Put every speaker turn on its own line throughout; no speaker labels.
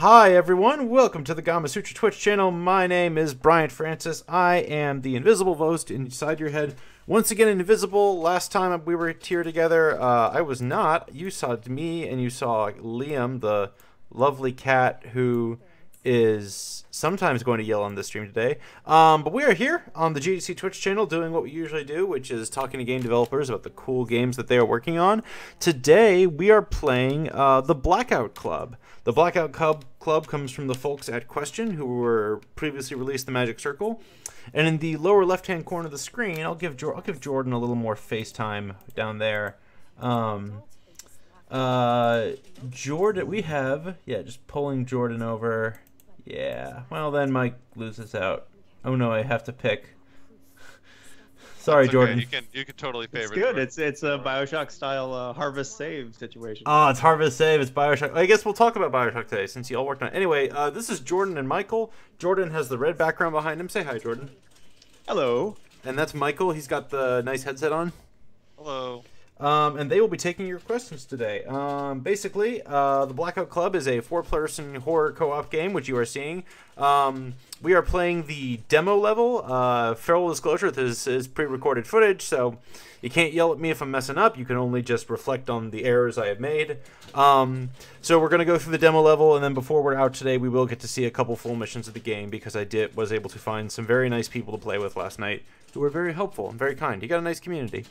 Hi everyone, welcome to the Gamasutra Twitch channel. My name is Bryant Francis. I am the invisible ghost inside your head. Once again, invisible. Last time we were here together, uh, I was not. You saw me and you saw Liam, the lovely cat who is sometimes going to yell on the stream today. Um, but we are here on the GDC Twitch channel doing what we usually do, which is talking to game developers about the cool games that they are working on. Today, we are playing uh, the Blackout Club. The Blackout Club, Club comes from the folks at Question, who were previously released the Magic Circle. And in the lower left-hand corner of the screen, I'll give I'll give Jordan a little more FaceTime down there. Um, uh, Jordan, we have yeah, just pulling Jordan over. Yeah. Well, then Mike loses out. Oh no, I have to pick. Sorry,
okay.
Jordan.
You can you can totally
favor.
It's
good.
Jordan.
It's it's a Bioshock style uh, harvest save situation.
Oh, it's Harvest Save. It's Bioshock. I guess we'll talk about Bioshock today since you all worked on it. Anyway, uh, this is Jordan and Michael. Jordan has the red background behind him. Say hi, Jordan.
Hello.
And that's Michael. He's got the nice headset on.
Hello.
Um, and they will be taking your questions today. Um, basically, uh, the Blackout Club is a four-person horror co-op game, which you are seeing. Um, we are playing the demo level. Uh, full disclosure: this is pre-recorded footage, so you can't yell at me if I'm messing up. You can only just reflect on the errors I have made. Um, so we're gonna go through the demo level, and then before we're out today, we will get to see a couple full missions of the game because I did was able to find some very nice people to play with last night who were very helpful and very kind. You got a nice community.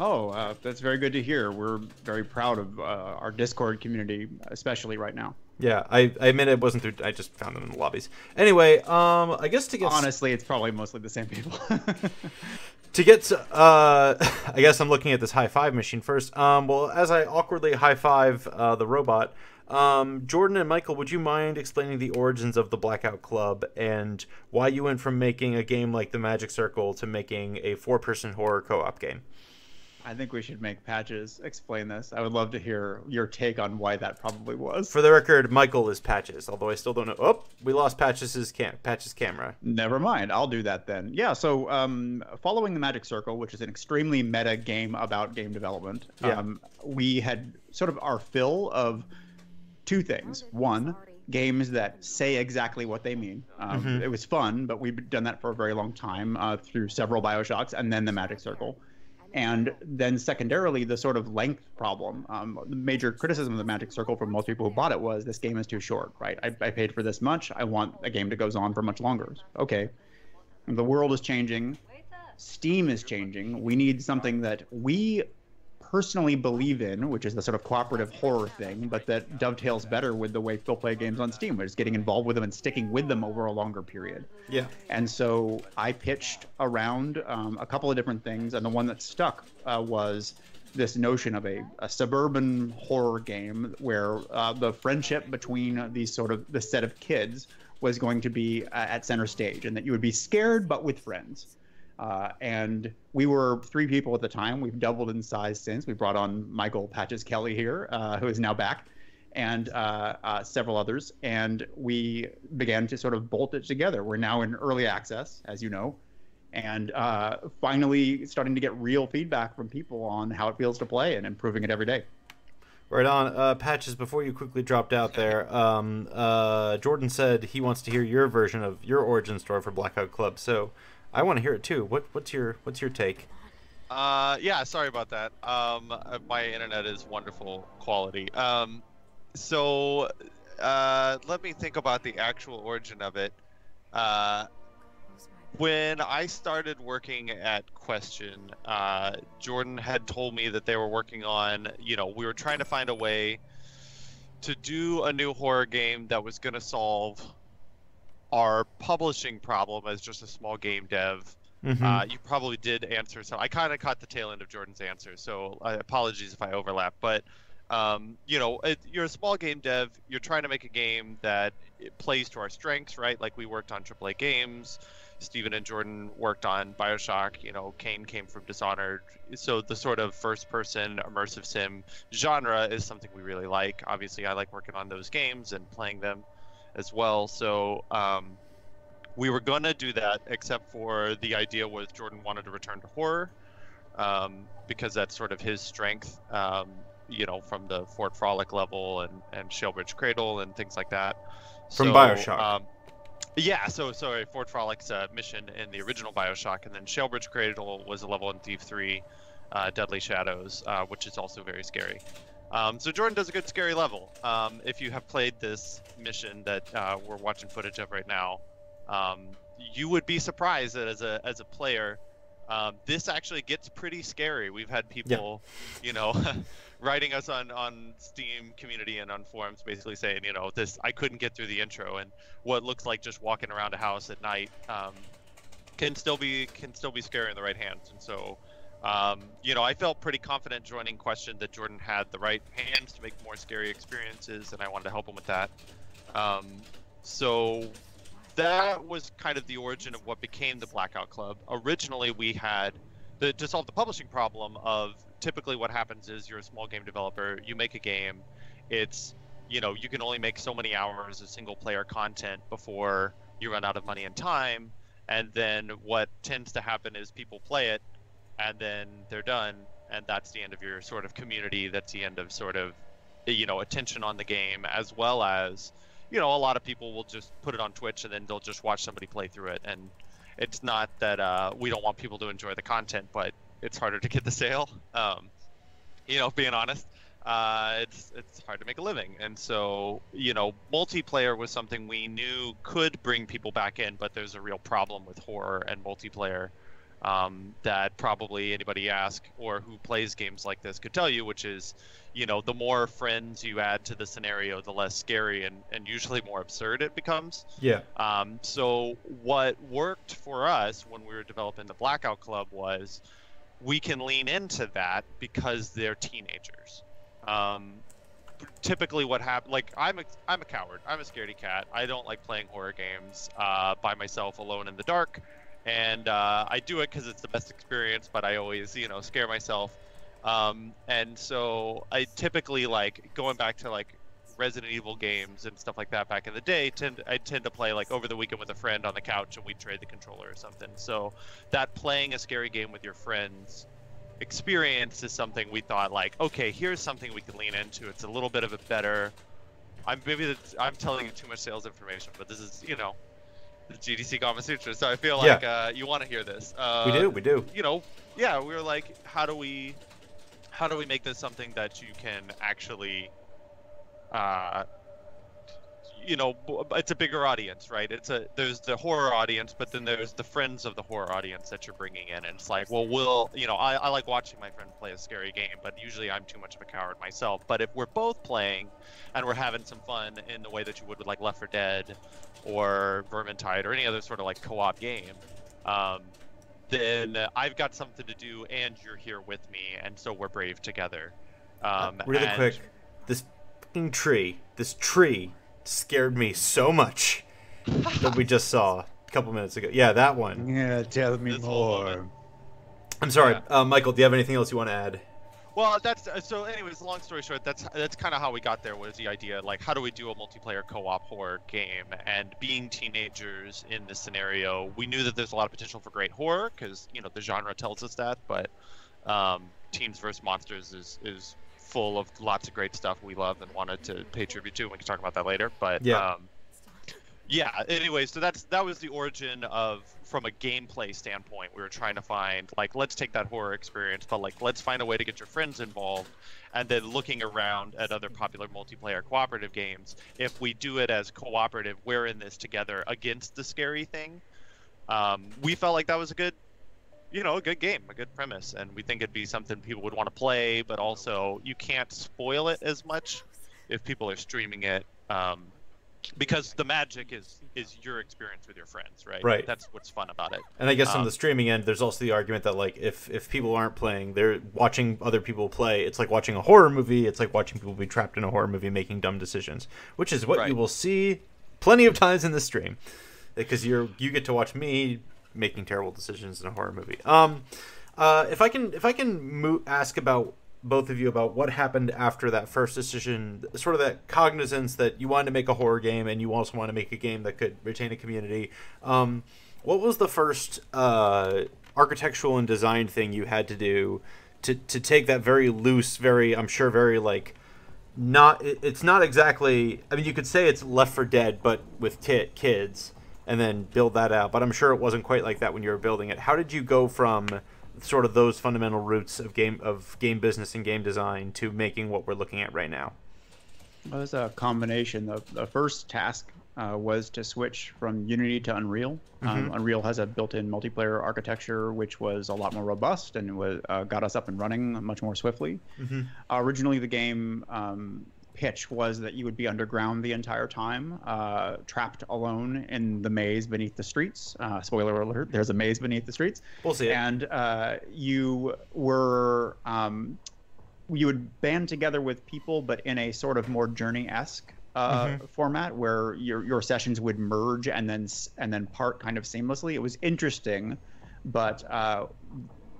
Oh, uh, that's very good to hear. We're very proud of uh, our Discord community, especially right now.
Yeah, I, I admit it wasn't through. I just found them in the lobbies. Anyway, um, I guess to get
Honestly, it's probably mostly the same people.
to get to, uh, I guess I'm looking at this high five machine first. Um, well, as I awkwardly high five uh, the robot, um, Jordan and Michael, would you mind explaining the origins of the Blackout Club and why you went from making a game like the Magic Circle to making a four-person horror co-op game?
I think we should make Patches explain this. I would love to hear your take on why that probably was.
For the record, Michael is Patches, although I still don't know. Oh, we lost Patches' cam- Patches' camera.
Never mind. I'll do that then. Yeah. So, um, following the Magic Circle, which is an extremely meta game about game development,
Yeah.
um, we had sort of our fill of two things. One, games that say exactly what they mean. Um,
Mhm.
It was fun, but we've done that for a very long time uh, through several Bioshocks, and then the Magic Circle. And then secondarily, the sort of length problem. Um, the major criticism of the Magic Circle from most people who bought it was this game is too short, right? I, I paid for this much. I want a game that goes on for much longer. Okay. The world is changing. Steam is changing. We need something that we personally believe in, which is the sort of cooperative horror thing, but that dovetails better with the way people play games on Steam, which is getting involved with them and sticking with them over a longer period.
Yeah.
And so I pitched around um, a couple of different things, and the one that stuck uh, was this notion of a, a suburban horror game where uh, the friendship between these sort of the set of kids was going to be uh, at center stage, and that you would be scared but with friends. Uh, and we were three people at the time. We've doubled in size since. We brought on Michael Patches Kelly here, uh, who is now back, and uh, uh, several others. And we began to sort of bolt it together. We're now in early access, as you know, and uh, finally starting to get real feedback from people on how it feels to play and improving it every day.
Right on. Uh, Patches, before you quickly dropped out there, um, Jordan said he wants to hear your version of your origin story for Blackout Club. So I want to hear it too. What, what's your What's your take?
Uh, yeah, sorry about that. Um, uh, my internet is wonderful quality. Um, so, uh, let me think about the actual origin of it. Uh, when I started working at Question, uh, Jordan had told me that they were working on, you know, we were trying to find a way to do a new horror game that was going to solve our publishing problem as just a small game dev.
Mhm.
Uh, you probably did answer so I kind of caught the tail end of Jordan's answer, so uh, apologies if I overlap. But um, you know, it, you're a small game dev. You're trying to make a game that it plays to our strengths, right? Like we worked on AAA games. Steven and Jordan worked on Bioshock. You know, Kain came from Dishonored. So the sort of first-person immersive sim genre is something we really like. Obviously, I like working on those games and playing them as well. So um, we were gonna do that, except for the idea was Jordan wanted to return to horror um, because that's sort of his strength. Um, you know, from the Fort Frolic level and and Shalebridge Cradle and things like that.
From
So,
Bioshock.
Um, yeah, so sorry, Fort Frolic's uh, mission in the original Bioshock, and then Shalebridge Cradle was a level in Thief 3, uh, Deadly Shadows, uh, which is also very scary. Um, so Jordan does a good scary level. Um, if you have played this mission that uh, we're watching footage of right now, um, you would be surprised that as a as a player, um, this actually gets pretty scary. We've had people, you know, writing us on on Steam community and on forums, basically saying, you know, this I couldn't get through the intro, and what looks like just walking around a house at night um, can still be can still be scary in the right hands. And so, um, you know, I felt pretty confident joining Question that Jordan had the right hands to make more scary experiences, and I wanted to help him with that. Um, so that was kind of the origin of what became the Blackout Club. Originally, we had the, to solve the publishing problem of typically what happens is you're a small game developer, you make a game, it's you know you can only make so many hours of single player content before you run out of money and time, and then what tends to happen is people play it, and then they're done, and that's the end of your sort of community. That's the end of sort of you know attention on the game as well as you know, a lot of people will just put it on Twitch and then they'll just watch somebody play through it. And it's not that uh, we don't want people to enjoy the content, but it's harder to get the sale. Um, you know, being honest, uh, it's it's hard to make a living. And so, you know, multiplayer was something we knew could bring people back in, but there's a real problem with horror and multiplayer um, that probably anybody ask or who plays games like this could tell you, which is, you know, the more friends you add to the scenario, the less scary and, and usually more absurd it becomes.
Yeah.
Um, so what worked for us when we were developing the Blackout Club was we can lean into that because they're teenagers. Um, typically, what happens? Like I'm a I'm a coward. I'm a scaredy cat. I don't like playing horror games uh, by myself alone in the dark, and uh, I do it because it's the best experience. But I always you know scare myself. Um, and so I typically like going back to like Resident Evil games and stuff like that back in the day. Tend I tend to play like over the weekend with a friend on the couch and we trade the controller or something. So that playing a scary game with your friends experience is something we thought like, okay, here's something we can lean into. It's a little bit of a better. I'm maybe I'm telling you too much sales information, but this is you know the GDC Gamasutra, so I feel
Yeah.
like uh, you want to hear this. Uh,
we do. We do.
you know, yeah, we were like, how do we, how do we make this something that you can actually, uh, you know, it's a bigger audience, right? It's a there's the horror audience, but then there's the friends of the horror audience that you're bringing in, and it's like, well, we'll, you know, I, I like watching my friend play a scary game, but usually I'm too much of a coward myself. But if we're both playing, and we're having some fun in the way that you would with like Left 4 Dead, or Vermintide, or any other sort of like co-op game, um, then I've got something to do, and you're here with me, and so we're brave together. Um,
really
and-
quick, this tree, this tree scared me so much that we just saw a couple minutes ago. Yeah, that one.
Yeah, tell me
This
more.
I'm sorry,
Yeah.
uh, Michael. Do you have anything else you want to add?
Well, that's uh, so. Anyways, long story short, that's that's kind of how we got there. Was the idea like how do we do a multiplayer co-op horror game? And being teenagers in this scenario, we knew that there's a lot of potential for great horror because you know the genre tells us that. But um, Teens vs Monsters is is full of lots of great stuff we love and wanted to pay tribute to. and We can talk about that later. But
Yeah.
Um, yeah. Anyway, so that's that was the origin of from a gameplay standpoint. We were trying to find like let's take that horror experience, but like let's find a way to get your friends involved, and then looking around at other popular multiplayer cooperative games. If we do it as cooperative, we're in this together against the scary thing. Um, we felt like that was a good, you know, a good game, a good premise, and we think it'd be something people would want to play. But also, you can't spoil it as much if people are streaming it. Um, because the magic is is your experience with your friends, right?
Right.
That's what's fun about it.
And I guess on
Um,
the streaming end, there's also the argument that like if if people aren't playing, they're watching other people play. It's like watching a horror movie. It's like watching people be trapped in a horror movie making dumb decisions, which is what you will see plenty of times in the stream, because you're you get to watch me making terrible decisions in a horror movie. Um, uh, if I can if I can mo- ask about both of you about what happened after that first decision, sort of that cognizance that you wanted to make a horror game and you also want to make a game that could retain a community. Um, what was the first uh, architectural and design thing you had to do to to take that very loose, very I'm sure very like not it's not exactly I mean you could say it's Left 4 Dead but with kid kids and then build that out. But I'm sure it wasn't quite like that when you were building it. How did you go from sort of those fundamental roots of game of game business and game design to making what we're looking at right now?
Well, it was a combination. The, the first task uh, was to switch from Unity to Unreal. Um, mm-hmm. Unreal has a built-in multiplayer architecture, which was a lot more robust and was, uh, got us up and running much more swiftly. Mm-hmm. Uh, originally, the game um, pitch was that you would be underground the entire time, uh, trapped alone in the maze beneath the streets. Uh, spoiler alert: there's a maze beneath the streets.
We'll see it.
And uh, you were um, you would band together with people, but in a sort of more journey-esque uh, mm-hmm. format where your your sessions would merge and then and then part kind of seamlessly. It was interesting, but uh,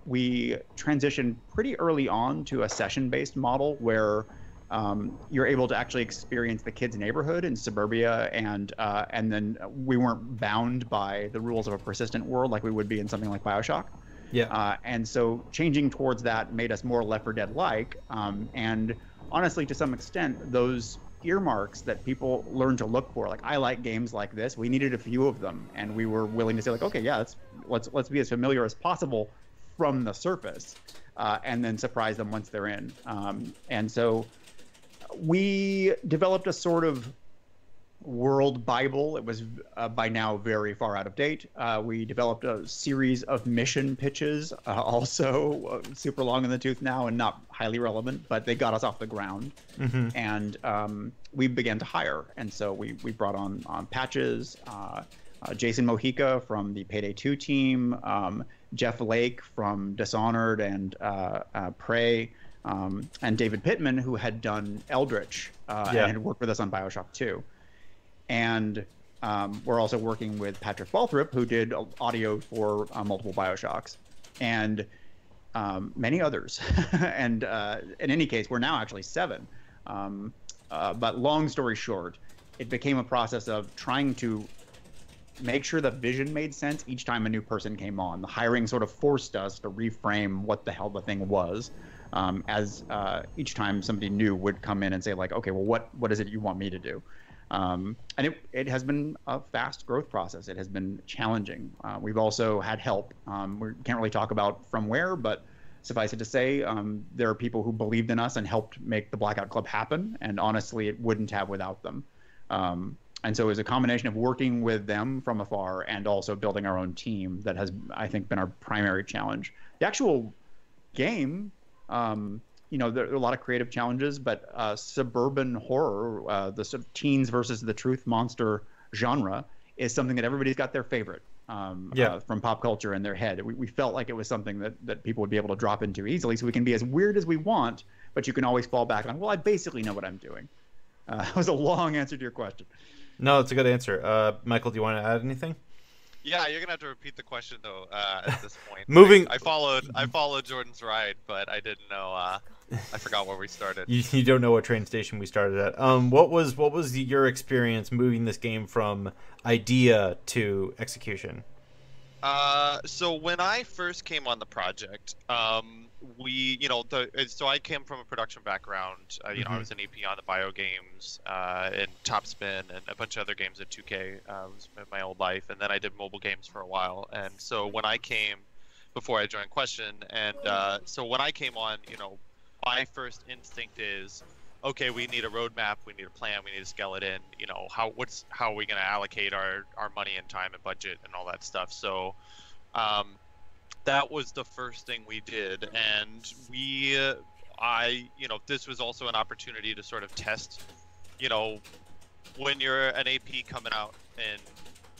we transitioned pretty early on to a session-based model where um, you're able to actually experience the kids' neighborhood in suburbia, and uh, and then we weren't bound by the rules of a persistent world like we would be in something like Bioshock.
Yeah.
Uh, and so changing towards that made us more Left 4 Dead like, um, and honestly, to some extent, those earmarks that people learn to look for. Like I like games like this. We needed a few of them, and we were willing to say like, okay, yeah, let's let's let's be as familiar as possible from the surface, uh, and then surprise them once they're in. Um, and so we developed a sort of world bible. It was uh, by now very far out of date. Uh, we developed a series of mission pitches uh, also uh, super long in the tooth now and not highly relevant but they got us off the ground. Mm-hmm. and um, we began to hire. And so we, we brought on, on patches uh, uh, jason mojica from the payday 2 team um, jeff lake from dishonored and prey um, and David Pittman, who had done Eldritch uh, yeah. and had worked with us on Bioshock 2. And um, we're also working with Patrick Balthrop, who did audio for uh, multiple Bioshocks, and um, many others. and uh, in any case, we're now actually seven. Um, uh, but long story short, it became a process of trying to make sure the vision made sense each time a new person came on. The hiring sort of forced us to reframe what the hell the thing was um, as uh, each time somebody new would come in and say like, okay, well, what what is it you want me to do? Um, and it, it has been a fast growth process. It has been challenging. Uh, we've also had help. Um, we can't really talk about from where, but suffice it to say, um, there are people who believed in us and helped make the Blackout Club happen. And honestly, it wouldn't have without them. Um, and so it was a combination of working with them from afar and also building our own team that has, I think, been our primary challenge. The actual game um, you know, there are a lot of creative challenges, but uh, suburban horror, uh, the of teens versus the truth monster genre, is something that everybody's got their favorite um, yeah. uh, from pop culture in their head. We, we felt like it was something that, that people would be able to drop into easily, so we can be as weird as we want, but you can always fall back on, well, I basically know what I'm doing. Uh, that was a long answer to your question.
No, it's a good answer. Uh, Michael, do you want to add anything?
Yeah, you're gonna have to repeat the question though. Uh, at this point,
moving.
I, I, followed. I followed Jordan's ride, but I didn't know. Uh, I forgot where we started.
you, you, don't know what train station we started at. Um, what was what was your experience moving this game from idea to execution?
Uh, so when I first came on the project, um, we, you know, the so I came from a production background. Uh, you mm-hmm. know, I mm-hmm. was an EP on the Bio games uh, and Top Spin and a bunch of other games at 2K. Uh, was my old life, and then I did mobile games for a while. And so when I came, before I joined Question, and uh, so when I came on, you know, my first instinct is, okay, we need a roadmap, we need a plan, we need a skeleton. You know, how what's how are we going to allocate our our money and time and budget and all that stuff. So. Um, that was the first thing we did, and we, uh, I, you know, this was also an opportunity to sort of test, you know, when you're an AP coming out in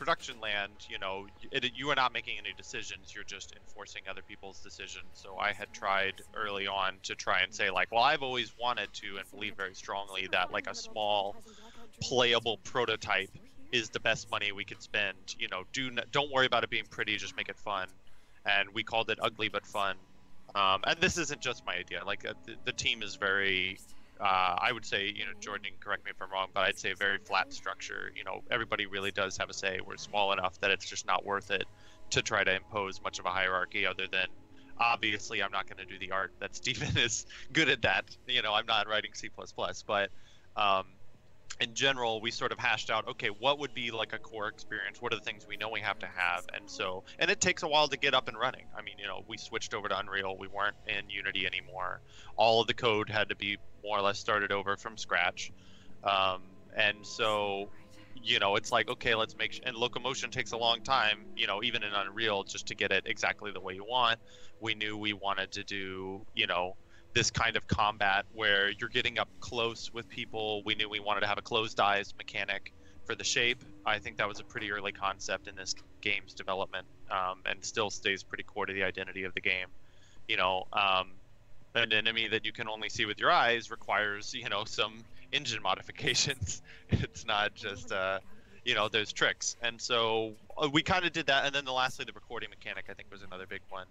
production land, you know, it, you are not making any decisions. You're just enforcing other people's decisions. So I had tried early on to try and say like, well, I've always wanted to and believe very strongly that like a small, playable prototype is the best money we could spend. You know, do don't worry about it being pretty, just make it fun and we called it ugly but fun. Um, and this isn't just my idea. Like uh, the, the, team is very, uh, I would say, you know, Jordan, correct me if I'm wrong, but I'd say a very flat structure. You know, everybody really does have a say. We're small enough that it's just not worth it to try to impose much of a hierarchy other than obviously I'm not going to do the art that Stephen is good at that. You know, I'm not writing C++, but um, in general, we sort of hashed out, okay, what would be like a core experience? What are the things we know we have to have? And so, and it takes a while to get up and running. I mean, you know, we switched over to Unreal. We weren't in Unity anymore. All of the code had to be more or less started over from scratch. Um, and so, you know, it's like, okay, let's make, sh- and locomotion takes a long time, you know, even in Unreal, just to get it exactly the way you want. We knew we wanted to do, you know, this kind of combat where you're getting up close with people. We knew we wanted to have a closed eyes mechanic for the shape. I think that was a pretty early concept in this game's development, um, and still stays pretty core to the identity of the game. You know, um, an enemy that you can only see with your eyes requires, you know, some engine modifications. it's not just, uh, you know, there's tricks, and so uh, we kind of did that. And then the lastly, the recording mechanic, I think, was another big one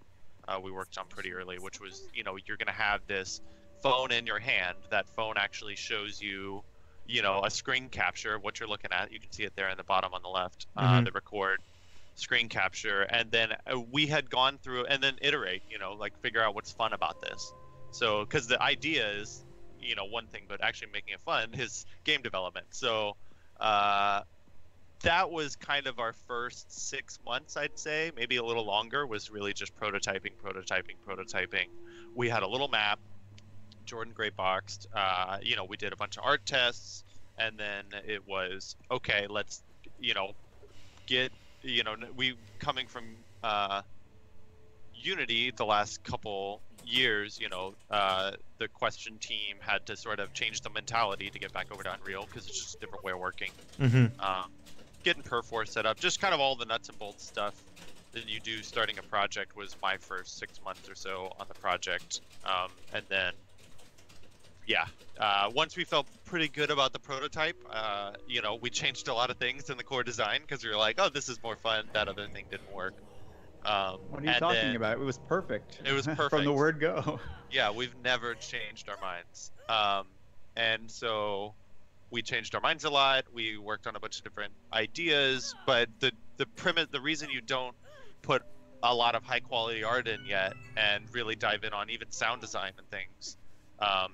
uh, we worked on pretty early, which was you know you're going to have this phone in your hand. That phone actually shows you, you know, a screen capture of what you're looking at. You can see it there in the bottom on the left, uh,
Mhm.
the record screen capture, and then uh, we had gone through and then iterate, you know, like figure out what's fun about this. So because the idea is, you know, one thing, but actually making it fun is game development. So. Uh, that was kind of our first six months, I'd say, maybe a little longer, was really just prototyping, prototyping, prototyping. We had a little map, Jordan Gray boxed. Uh, you know, we did a bunch of art tests, and then it was okay. Let's, you know, get, you know, we coming from uh, Unity the last couple years, you know, uh, the question team had to sort of change the mentality to get back over to Unreal because it's just a different way of working
Mm-hmm.
um, getting Perforce set up, just kind of all the nuts and bolts stuff that you do starting a project was my first six months or so on the project, um, and then yeah, uh, once we felt pretty good about the prototype, uh, you know, we changed a lot of things in the core design because we were like, oh, this is more fun. That other thing didn't work. Um,
What are you talking
then-
about? It was perfect.
It was perfect.
from the word go.
yeah, we've never changed our minds. Um, and so we changed our minds a lot. We worked on a bunch of different ideas, but the the premise, the reason you don't put a lot of high quality art in yet and really dive in on even sound design and things, um,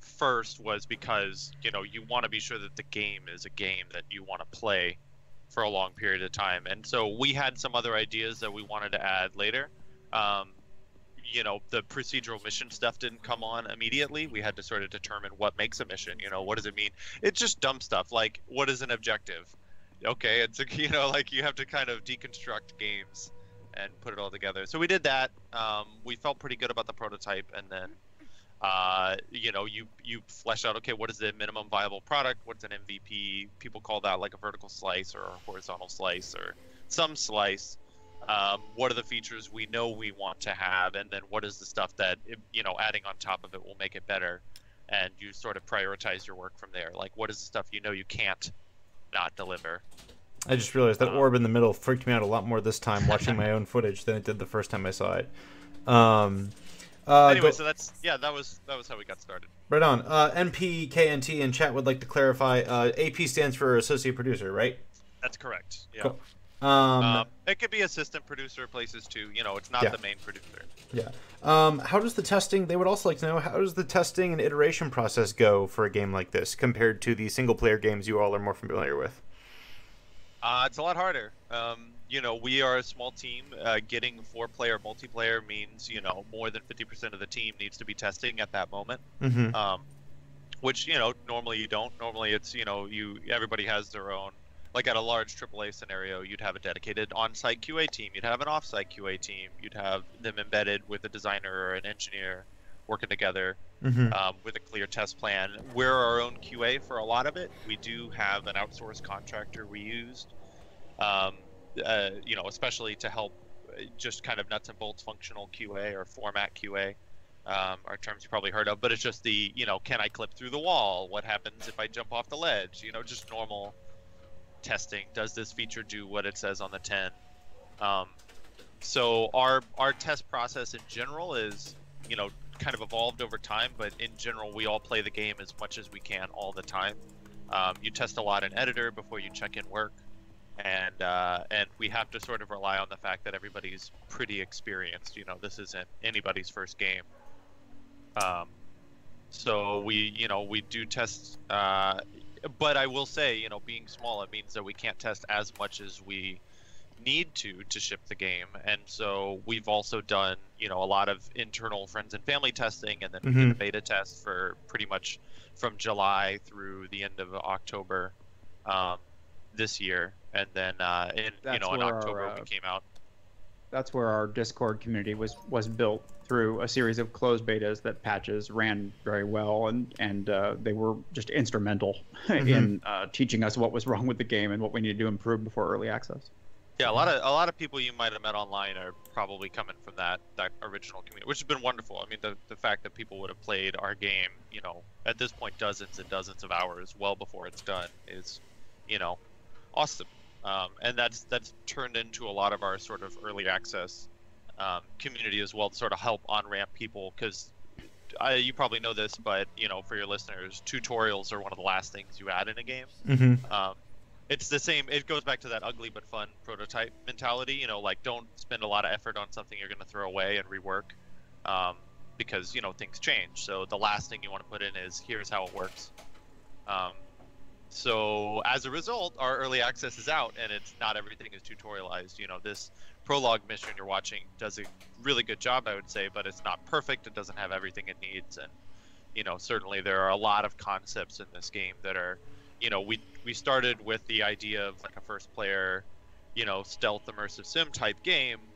first was because you know you want to be sure that the game is a game that you want to play for a long period of time. And so we had some other ideas that we wanted to add later. Um, you know, the procedural mission stuff didn't come on immediately. We had to sort of determine what makes a mission. You know, what does it mean? It's just dumb stuff like what is an objective? Okay, it's a, you know like you have to kind of deconstruct games and put it all together. So we did that. Um, we felt pretty good about the prototype, and then uh, you know you you flesh out okay what is the minimum viable product? What's an MVP? People call that like a vertical slice or a horizontal slice or some slice um, what are the features we know we want to have and then what is the stuff that you know adding on top of it will make it better and you sort of prioritize your work from there like what is the stuff you know you can't not deliver
I just realized that
Um,
orb in the middle freaked me out a lot more this time watching my own footage than it did the first time I saw it. Um, uh,
anyway so that's yeah that was that was how we got started
right on. Uh, NPKNT in chat would like to clarify. Uh, AP stands for associate producer, right?
that's correct yeah
Cool. Um,
um, it could be assistant producer places too you know it's not
Yeah.
the main producer
yeah. Um, how does the testing? They would also like to know how does the testing and iteration process go for a game like this compared to the single player games you all are more familiar with.
Uh, it's a lot harder. Um, you know, we are a small team. Uh, getting four-player multiplayer means you know more than 50% of the team needs to be testing at that moment.
Mm-hmm.
Um, which you know normally you don't. Normally it's you know you everybody has their own. Like at a large AAA scenario, you'd have a dedicated on-site QA team. You'd have an off-site QA team. You'd have them embedded with a designer or an engineer working together
Mm-hmm.
um, with a clear test plan. We're our own QA for a lot of it. We do have an outsourced contractor we used, um, uh, you know, especially to help uh, just kind of nuts and bolts functional QA or format QA. Um, are terms you probably heard of, but it's just the, you know, can I clip through the wall? What happens if I jump off the ledge? You know, just normal testing. Does this feature do what it says on the 10? Um, so our our test process in general is, you know, kind of evolved over time, but in general, we all play the game as much as we can all the time. Um, you test a lot in editor before you check in work. and uh, and we have to sort of rely on the fact that everybody's pretty experienced. You know, this isn't anybody's first game. Um, so we, you know, we do test. Uh, but I will say, you know, being small, it means that we can't test as much as we need to to ship the game. And so we've also done, you know, a lot of internal friends and family testing, and then we did a beta test for pretty much from July through the end of October um, this year, and then uh, in you know in
where our,
October we
uh,
came out.
That's where our Discord community was was built through a series of closed betas that patches ran very well, and and uh, they were just instrumental in uh, teaching us what was wrong with the game and what we needed to improve before early access.
Yeah, a lot of a lot of people you might have met online are probably coming from that that original community, which has been wonderful. I mean, the the fact that people would have played our game, you know, at this point dozens and dozens of hours well before it's done is, you know, awesome. Um, and that's that's turned into a lot of our sort of early access um, community as well to sort of help on ramp people because you probably know this, but you know, for your listeners, tutorials are one of the last things you add in a game.
Mm-hmm.
Um, it's the same. It goes back to that ugly but fun prototype mentality. You know, like don't spend a lot of effort on something you're going to throw away and rework, um, because you know things change. So the last thing you want to put in is here's how it works. So as a result, our early access is out, and it's not everything is tutorialized. You know, this prologue mission you're watching does a really good job, I would say, but it's not perfect. It doesn't have everything it needs, and you know, certainly there are a lot of concepts in this game that are, you know, we we started with the idea of like a first player, you know, stealth immersive sim type game.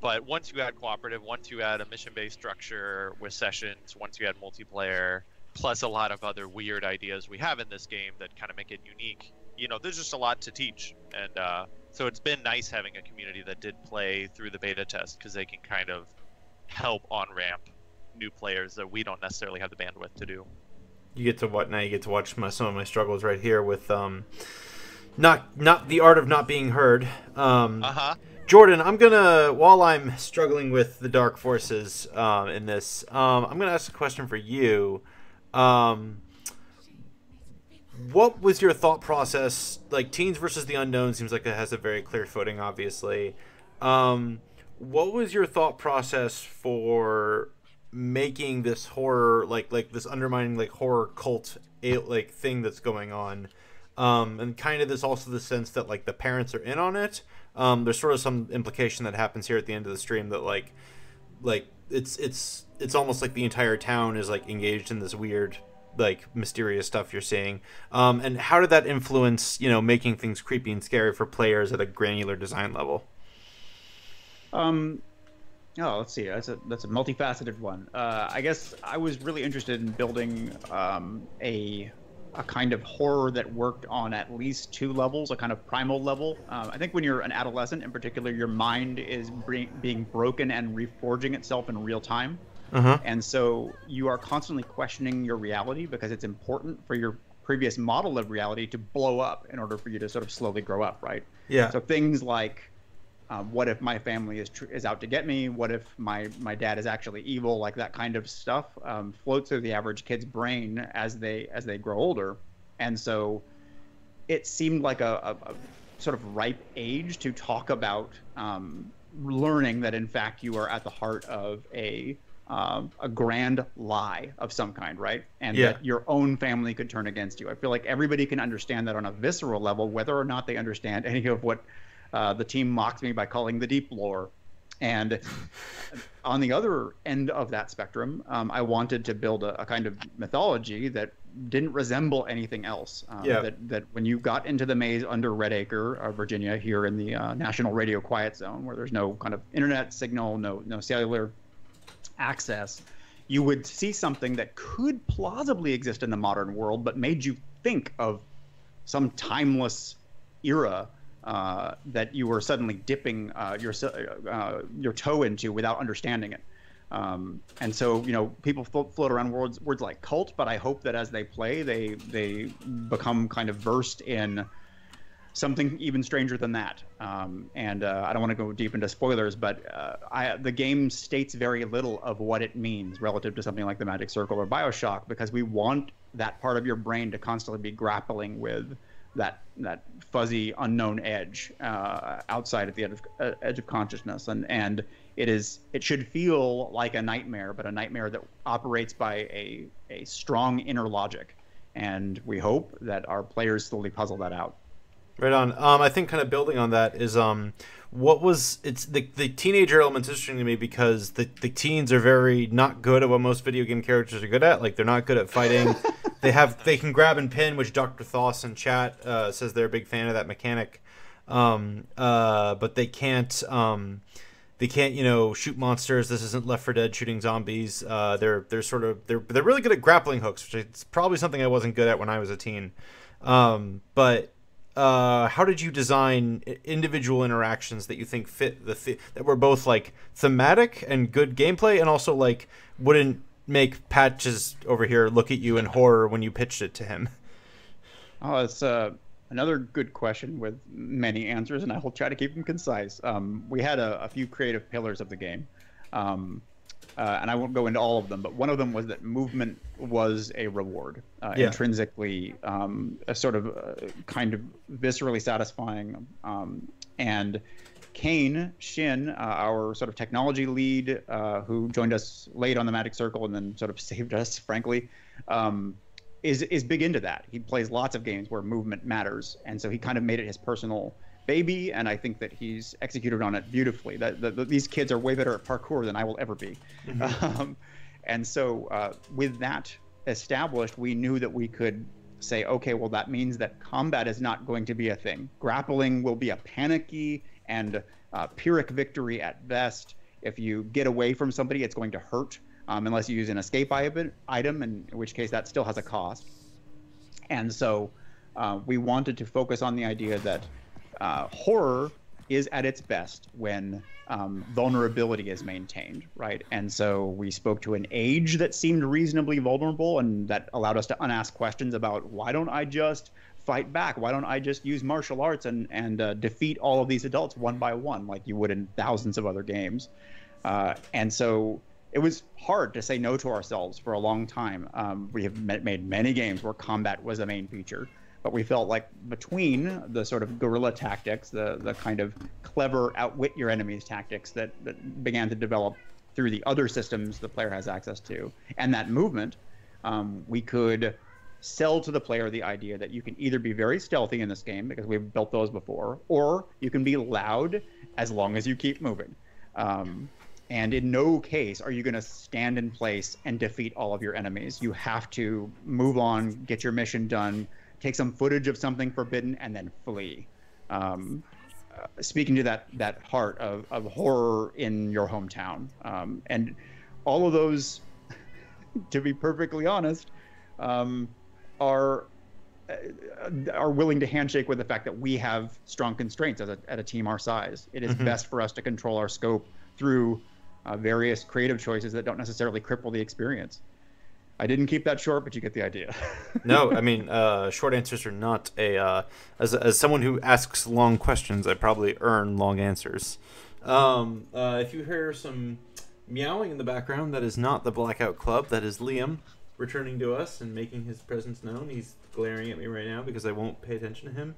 But once you add cooperative, once you add a mission based structure with sessions, once you add multiplayer, plus a lot of other weird ideas we have in this game that kind of make it unique, you know, there's just a lot to teach. And uh, so it's been nice having a community that did play through the beta test because they can kind of help on ramp new players that we don't necessarily have the bandwidth to do.
You get to what now? You get to watch my, some of my struggles right here with um, not not the art of not being heard. Um,
Uh huh.
Jordan, I'm gonna while I'm struggling with the dark forces um, in this, um, I'm gonna ask a question for you. Um, what was your thought process? Like teens versus the unknown seems like it has a very clear footing, obviously. Um, what was your thought process for making this horror like like this undermining like horror cult like thing that's going on? Um, and kind of this also the sense that like the parents are in on it. Um, there's sort of some implication that happens here at the end of the stream that like like it's it's it's almost like the entire town is like engaged in this weird like mysterious stuff you're seeing um, and how did that influence you know making things creepy and scary for players at a granular design level
Um, oh, let's see. That's a that's a multifaceted one. Uh, I guess I was really interested in building um, a a kind of horror that worked on at least two levels, a kind of primal level. Um, I think when you're an adolescent, in particular, your mind is bre- being broken and reforging itself in real time.
uh-huh
And so you are constantly questioning your reality because it's important for your previous model of reality to blow up in order for you to sort of slowly grow up, right?
yeah
So things like, um, what if my family is tr- is out to get me? What if my my dad is actually evil? Like that kind of stuff um, floats through the average kid's brain as they as they grow older, and so it seemed like a, a, a sort of ripe age to talk about um, learning that in fact you are at the heart of a um, a grand lie of some kind, right? And
Yeah.
that your own family could turn against you. I feel like everybody can understand that on a visceral level, whether or not they understand any of what uh, the team mocked me by calling the deep lore. And on the other end of that spectrum, um, I wanted to build a, a kind of mythology that didn't resemble anything else. Um,
Yeah.
That, that when you got into the maze under Redacre, uh, Virginia, here in the uh, National Radio Quiet Zone, where there's no kind of internet signal, no no cellular access, you would see something that could plausibly exist in the modern world, but made you think of some timeless era uh, that you were suddenly dipping uh, your uh, your toe into without understanding it. Um, and so, you know, people flo- float around words words like cult, but I hope that as they play, they they become kind of versed in something even stranger than that. Um, and uh, I don't want to go deep into spoilers, but uh, I, the game states very little of what it means relative to something like the Magic Circle or Bioshock, because we want that part of your brain to constantly be grappling with that that fuzzy unknown edge uh, outside at the edge of, uh, edge of consciousness, and and it is it should feel like a nightmare, but a nightmare that operates by a a strong inner logic, and we hope that our players slowly puzzle that out.
Right on. Um, I think kind of building on that is um, what was it's the the teenager element's interesting to me because the the teens are very not good at what most video game characters are good at. Like they're not good at fighting. they have they can grab and pin, which Dr. Thoss in chat uh, says they're a big fan of that mechanic. Um, uh, but they can't um, they can't you know shoot monsters. This isn't Left 4 Dead shooting zombies. Uh, they're they're sort of they're they're really good at grappling hooks, which is probably something I wasn't good at when I was a teen. Um, but uh, how did you design individual interactions that you think fit the th- that were both like thematic and good gameplay, and also like wouldn't make Patches over here look at you in horror when you pitched it to him?
Oh, it's uh, another good question with many answers, and I will try to keep them concise. Um, we had a, a, few creative pillars of the game. Um, uh, and I won't go into all of them, but one of them was that movement was a reward, uh, yeah. intrinsically, um, a sort of uh, kind of viscerally satisfying. Um, and Kain Shin, uh, our sort of technology lead, uh, who joined us late on the Magic Circle and then sort of saved us, frankly, um, is is big into that. He plays lots of games where movement matters, and so he kind of made it his personal baby, and I think that he's executed on it beautifully. That, that, that these kids are way better at parkour than I will ever be. Mm-hmm. Um, and so, uh, with that established, we knew that we could say, okay, well, that means that combat is not going to be a thing. Grappling will be a panicky and uh, pyrrhic victory at best. If you get away from somebody, it's going to hurt um, unless you use an escape item, in which case that still has a cost. And so uh, we wanted to focus on the idea that uh, horror is at its best when um, vulnerability is maintained, right? And so we spoke to an age that seemed reasonably vulnerable and that allowed us to unask questions about why don't I just fight back? Why don't I just use martial arts and, and uh, defeat all of these adults one by one like you would in thousands of other games? Uh, and so it was hard to say no to ourselves for a long time. Um, we have made many games where combat was a main feature but we felt like between the sort of guerrilla tactics, the the kind of clever outwit your enemies tactics that, that began to develop through the other systems the player has access to, and that movement, um, we could sell to the player the idea that you can either be very stealthy in this game because we've built those before, or you can be loud as long as you keep moving. Um, and in no case are you going to stand in place and defeat all of your enemies. You have to move on, get your mission done, take some footage of something forbidden, and then flee. Um, uh, speaking to that that heart of, of horror in your hometown, um, and all of those, to be perfectly honest, um, are uh, are willing to handshake with the fact that we have strong constraints as a, at a team our size. It is mm-hmm. best for us to control our scope through uh, various creative choices that don't necessarily cripple the experience. I didn't keep that short, but you get the idea.
no, I mean, uh, short answers are not a. Uh, as as someone who asks long questions, I probably earn long answers. Um, uh, if you hear some meowing in the background, that is not the Blackout Club. That is Liam returning to us and making his presence known. He's glaring at me right now because I won't pay attention to him.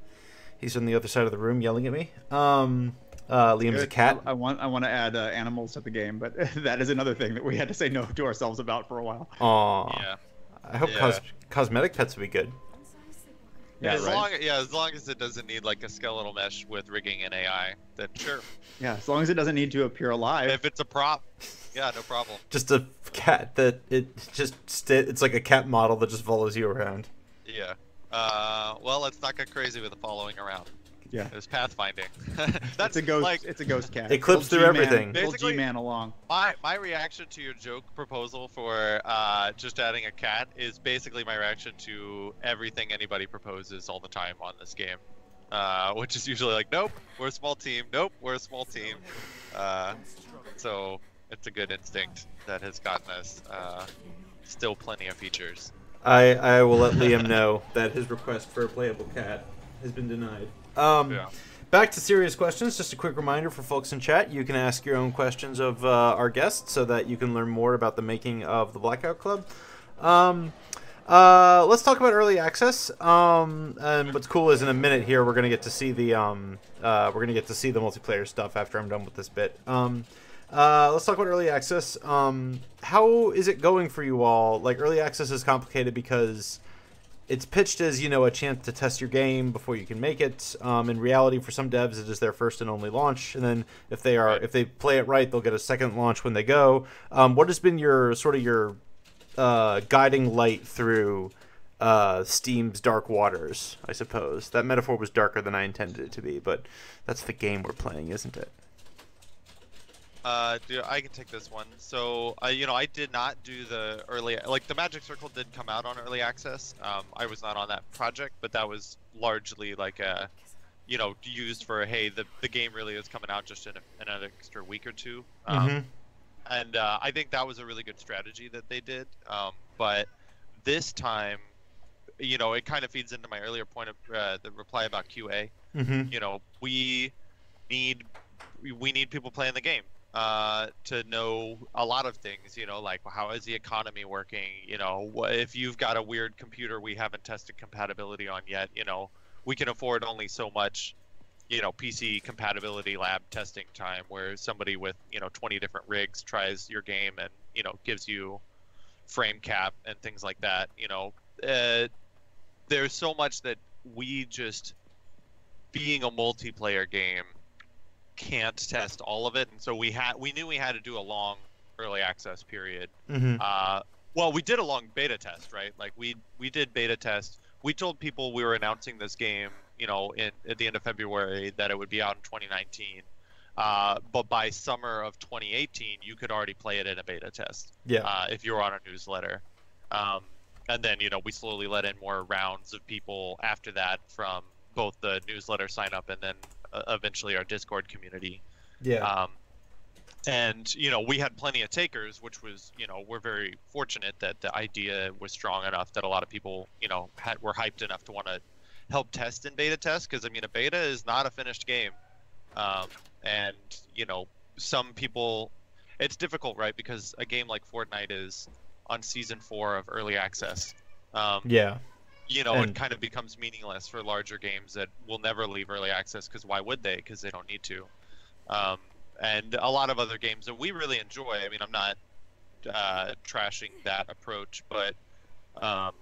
He's on the other side of the room yelling at me. Um, uh, Liam's a cat.
I, I, want I want to add uh, animals to the game, but that is another thing that we had to say no to ourselves about for a while.
Aww. Yeah. I hope yeah. Cos- cosmetic pets would be good.
Yeah, as right. long yeah, as long as it doesn't need like a skeletal mesh with rigging and AI, then sure.
Yeah, as long as it doesn't need to appear alive.
If it's a prop, yeah, no problem.
just a cat that it just st- it's like a cat model that just follows you around.
Yeah. Uh, well, let's not get crazy with the following around.
Yeah,
it was pathfinding.
That's a ghost. Like, it's a ghost cat.
It clips through everything.
Basically, G-man along.
My my reaction to your joke proposal for uh, just adding a cat is basically my reaction to everything anybody proposes all the time on this game, uh, which is usually like, nope, we're a small team. Nope, we're a small team. Uh, so it's a good instinct that has gotten us uh, still plenty of features.
I I will let Liam know that his request for a playable cat has been denied. Um, yeah. Back to serious questions. Just a quick reminder for folks in chat: you can ask your own questions of uh, our guests, so that you can learn more about the making of the Blackout Club. Um, Uh, let's talk about early access. Um, and what's cool is in a minute here we're gonna get to see the um, uh, we're gonna get to see the multiplayer stuff after I'm done with this bit. Um, uh, let's talk about early access. Um, how is it going for you all? Like early access is complicated because it's pitched as you know a chance to test your game before you can make it. Um, in reality, for some devs, it is their first and only launch, and then if they are if they play it right, they'll get a second launch when they go. Um, what has been your sort of your uh, guiding light through uh, Steam's dark waters? I suppose that metaphor was darker than I intended it to be, but that's the game we're playing, isn't it?
Uh, do I can take this one. So, uh, you know, I did not do the early, like the Magic Circle did come out on early access. Um, I was not on that project, but that was largely like a, you know, used for hey, the the game really is coming out just in, a, in an extra week or two. Um,
Mhm.
And uh, I think that was a really good strategy that they did. Um, but this time, you know, it kind of feeds into my earlier point of uh, the reply about QA
Mm-hmm.
you know we need we need people playing the game uh, to know a lot of things you know like how is the economy working? You know if you've got a weird computer we haven't tested compatibility on yet you know we can afford only so much you know pc compatibility lab testing time where somebody with you know 20 different rigs tries your game and you know gives you frame cap and things like that you know. Uh, there's so much that we just being a multiplayer game can't test all of it and so we had we knew we had to do a long early access period
Mm-hmm.
uh, well we did a long beta test right like we we did beta test we told people we were announcing this game you know in at the end of february that it would be out in 2019 uh, but by summer of 2018 you could already play it in a beta test
Yeah.
uh, if you were on a newsletter. Um, and then, you know, we slowly let in more rounds of people after that from both the newsletter sign up and then eventually our Discord community.
yeah.
Um, and, you know, we had plenty of takers, which was, you know, we're very fortunate that the idea was strong enough that a lot of people, you know, had, were hyped enough to want to help test in beta test. Because, I mean, a beta is not a finished game. Um, and, you know, some people it's difficult, right? Because a game like Fortnite is on season four of early access. Um,
yeah.
You know,
And-
it kind of becomes meaningless for larger games that will never leave early access because why would they? Because they don't need to. Um, and a lot of other games that we really enjoy. I mean, I'm not uh, trashing that approach, but um,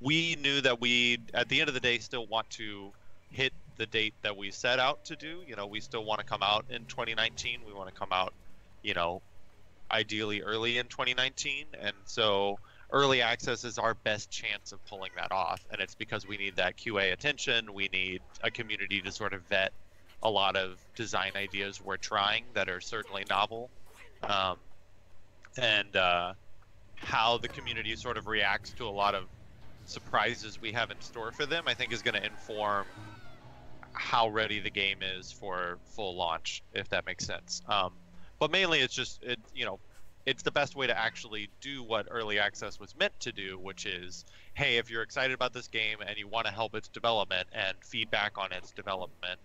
we knew that we, at the end of the day, still want to hit the date that we set out to do. You know, we still want to come out in 2019. We want to come out, you know, ideally early in 2019. And so early access is our best chance of pulling that off. And it's because we need that QA attention. We need a community to sort of vet a lot of design ideas we're trying that are certainly novel. Um, and uh, how the community sort of reacts to a lot of surprises we have in store for them, I think is going to inform how ready the game is for full launch, if that makes sense. Um, but mainly, it's just it, you know, it's the best way to actually do what early access was meant to do, which is, hey, if you're excited about this game and you want to help its development and feedback on its development,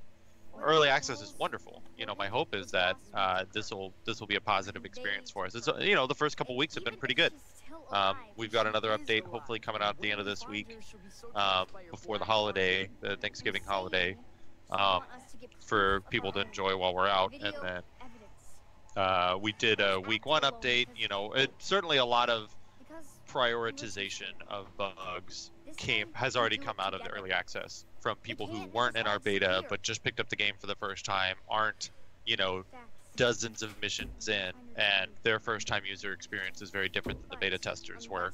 early access is wonderful. You know, my hope is that uh, this will this will be a positive experience for us. It's uh, you know, the first couple weeks have been pretty good. Um, we've got another update hopefully coming out at the end of this week, um, before the holiday, the Thanksgiving holiday, um, for people to enjoy while we're out. And then uh, we did a week one update. You know, it, certainly a lot of prioritization of bugs came has already come out of the early access from people who weren't in our beta but just picked up the game for the first time, aren't you know dozens of missions in, and their first time user experience is very different than the beta testers were.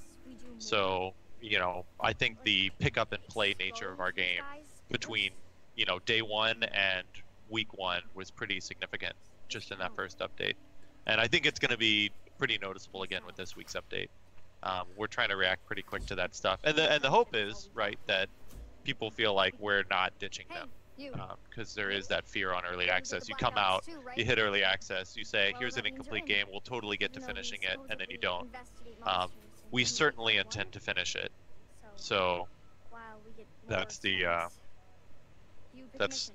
So, you know, I think the pick up and play nature of our game between, you know, day one and week one was pretty significant just in that first update. And I think it's going to be pretty noticeable again with this week's update. Um, we're trying to react pretty quick to that stuff. And the, and the hope is, right, that people feel like we're not ditching them. Because there is that fear on early access. You come out, you hit early access, you say, here's an incomplete game, we'll totally get to finishing it, and then you don't. Um, we certainly intend to finish it. So that's the, uh, that's-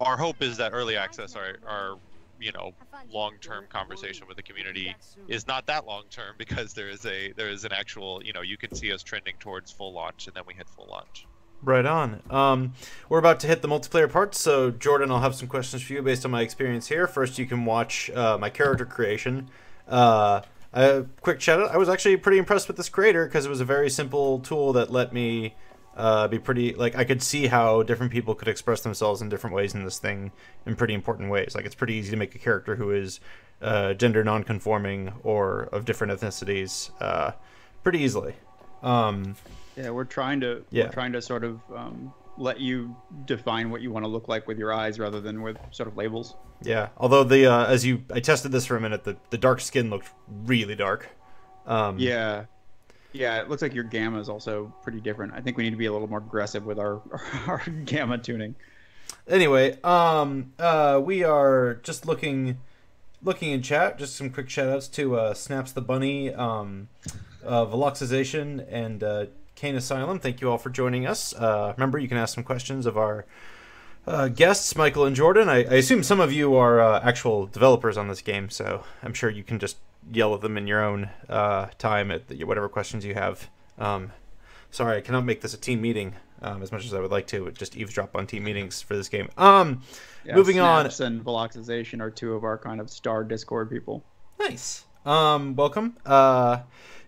our hope is that early access are, are you know long-term conversation with the community is not that long-term because there is a there is an actual you know you can see us trending towards full launch and then we hit full launch.
Right on. Um, we're about to hit the multiplayer part, so Jordan, I'll have some questions for you based on my experience here. First, you can watch uh, my character creation. Uh, a quick shout out. I was actually pretty impressed with this creator because it was a very simple tool that let me uh, be pretty like I could see how different people could express themselves in different ways in this thing in pretty important ways. Like it's pretty easy to make a character who is uh, gender non-conforming or of different ethnicities uh, pretty easily. Um,
yeah, we're trying to
Yeah.
we're trying to sort of um, let you define what you want to look like with your eyes rather than with sort of labels.
Yeah, although the uh, as you I tested this for a minute, the the dark skin looked really dark. Um,
Yeah. Yeah, it looks like your gamma is also pretty different. I think we need to be a little more aggressive with our our gamma tuning.
Anyway, um, uh, we are just looking looking in chat. Just some quick shout outs to uh, Snaps the Bunny, um, uh, Veloxization, and uh, Kain Asylum. Thank you all for joining us. Uh, remember, you can ask some questions of our uh, guests, Michael and Jordan. I, I assume some of you are uh, actual developers on this game, so I'm sure you can just yell at them in your own uh, time at the, whatever questions you have. Um, sorry, I cannot make this a team meeting um, as much as I would like to. Just eavesdrop on team meetings for this game. Um,
Yeah,
Moving on.
Snaps and Veloxization are two of our kind of star Discord people.
Nice. Um, welcome. Uh,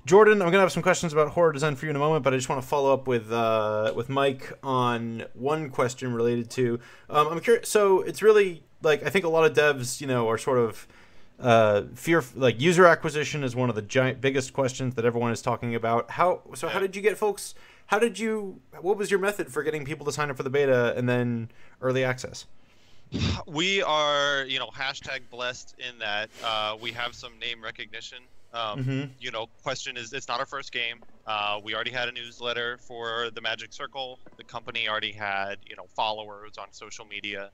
Jordan, I'm gonna have some questions about horror design for you in a moment, but I just want to follow up with uh, with Mike on one question related to. Um, I'm curious. So it's really like I think a lot of devs, you know, are sort of uh, fear like user acquisition is one of the giant biggest questions that everyone is talking about. How so? How did you get folks? How did you? What was your method for getting people to sign up for the beta and then early access?
We are, you know, hashtag blessed in that uh, we have some name recognition. Um,
Mhm.
You know, question is, it's not our first game. Uh, we already had a newsletter for the Magic Circle. The company already had, you know, followers on social media.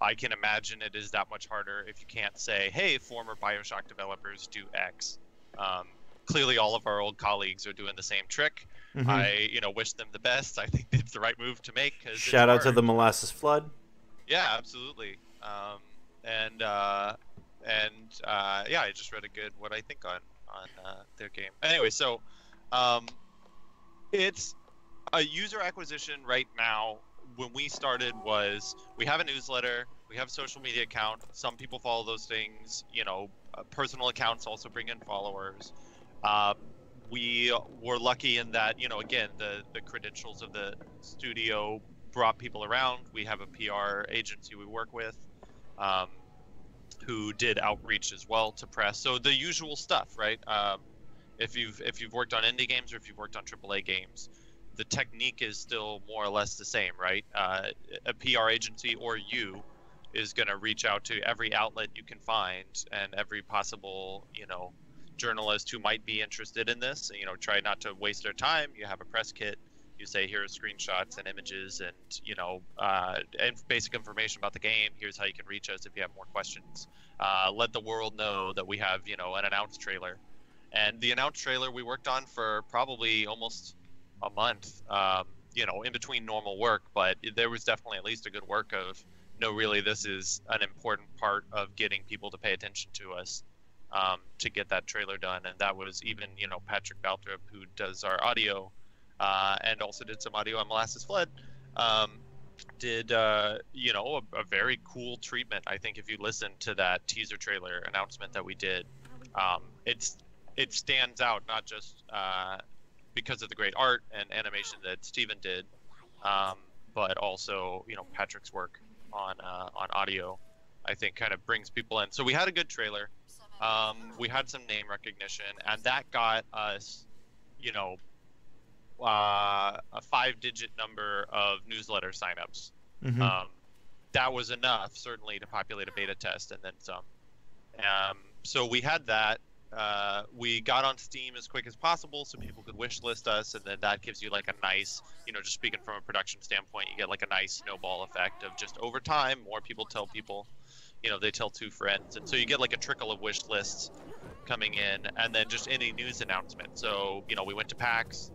I can imagine it is that much harder if you can't say, "Hey, former Bioshock developers do X." Um, clearly, all of our old colleagues are doing the same trick.
Mhm.
I, you know, wish them the best. I think it's the right move to make. 'cause
Shout out to the molasses flood.
Yeah, absolutely. Um, and uh, and uh, yeah, I just read a good what I think on on uh, their game. Anyway, so um, it's a user acquisition right now. When we started, was we have a newsletter, we have a social media account. Some people follow those things. You know, uh, personal accounts also bring in followers. Um, we were lucky in that, you know, again, the the credentials of the studio brought people around. We have a PR agency we work with, um, who did outreach as well to press. So the usual stuff, right? Um, if you've if you've worked on indie games or if you've worked on AAA games, the technique is still more or less the same, right? Uh, a PR agency or you is going to reach out to every outlet you can find and every possible, you know, journalist who might be interested in this. You know, try not to waste their time. You have a press kit you say here are screenshots and images and you know uh, and basic information about the game here's how you can reach us if you have more questions uh, let the world know that we have you know an announced trailer and the announced trailer we worked on for probably almost a month um, you know in between normal work but there was definitely at least a good work of no really this is an important part of getting people to pay attention to us um, to get that trailer done and that was even you know Patrick Balthrop who does our audio uh, and also did some audio on Molasses Flood. Um, did uh, you know a, a, very cool treatment? I think if you listen to that teaser trailer announcement that we did, um, it's it stands out not just uh, because of the great art and animation that Steven did, um, but also you know Patrick's work on uh, on audio. I think kind of brings people in. So we had a good trailer. Um, we had some name recognition, and that got us, you know, uh, a five-digit number of newsletter signups.
Mhm.
Um, that was enough, certainly, to populate a beta test and then some. Um, so we had that. Uh, we got on Steam as quick as possible so people could wish list us, and then that gives you like a nice, you know, just speaking from a production standpoint, you get like a nice snowball effect of just over time, more people tell people, you know, they tell two friends, and so you get like a trickle of wish lists coming in, and then just any news announcement. So you know, we went to PAX,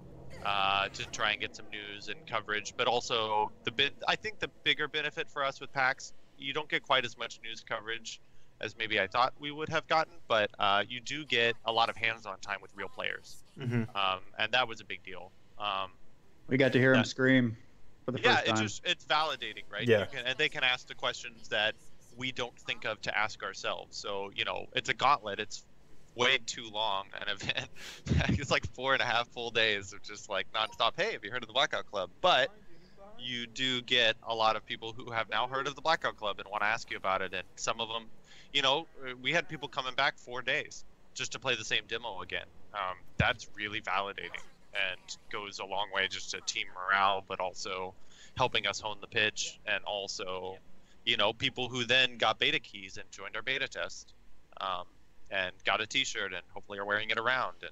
uh, to try and get some news and coverage. But also the bit, I think the bigger benefit for us with PAX, you don't get quite as much news coverage as maybe I thought we would have gotten, but uh, you do get a lot of hands-on time with real players,
Mm-hmm.
um, and that was a big deal. Um,
We got to hear him scream for the
yeah,
first
it's
time.
just it's validating, right?
Yeah.
You can, and they can ask the questions that we don't think of to ask ourselves. So you know, it's a gauntlet. It's way too long an event. it's like four and a half full days of just like nonstop. Hey, have you heard of the Blackout Club? But you do get a lot of people who have now heard of the Blackout Club and want to ask you about it. And some of them, you know, we had people coming back four days just to play the same demo again. Um, that's really validating and goes a long way just to team morale, but also helping us hone the pitch and also, you know, people who then got beta keys and joined our beta test um, and got a T-shirt and hopefully are wearing it around and